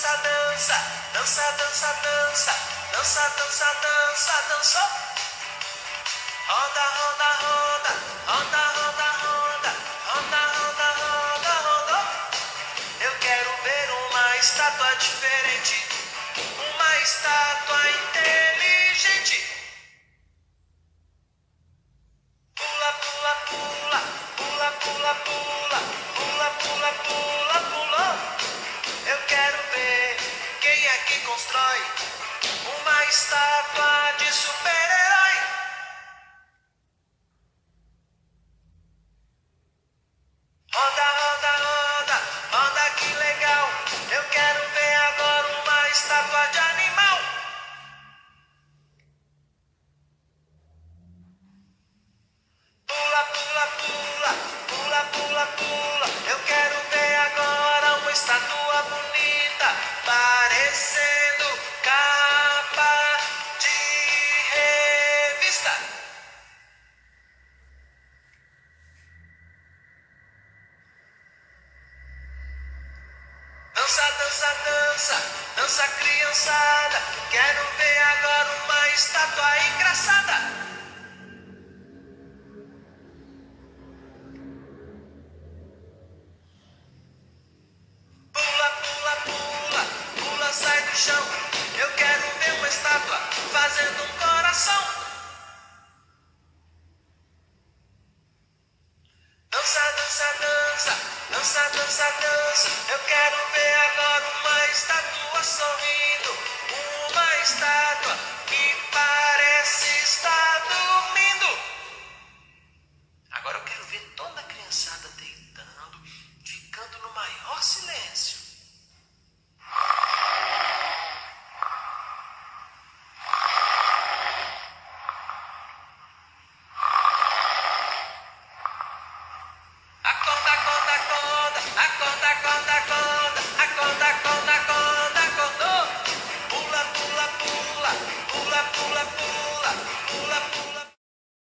dança, dança, dança, dança, dança, dança, dança, dança, dançou. Roda, roda, roda, roda, roda, roda, roda, roda, roda, rodou. Eu quero ver uma estátua diferente, constrói uma estátua de super-herói. Criançada. Quero ver agora uma estátua engraçada. Pula, pula, pula, pula, sai do chão. Eu quero ver uma estátua fazendo um coração. Dança, dança, dança, dança, dança, dança. Eu quero ver agora uma estátua sorrido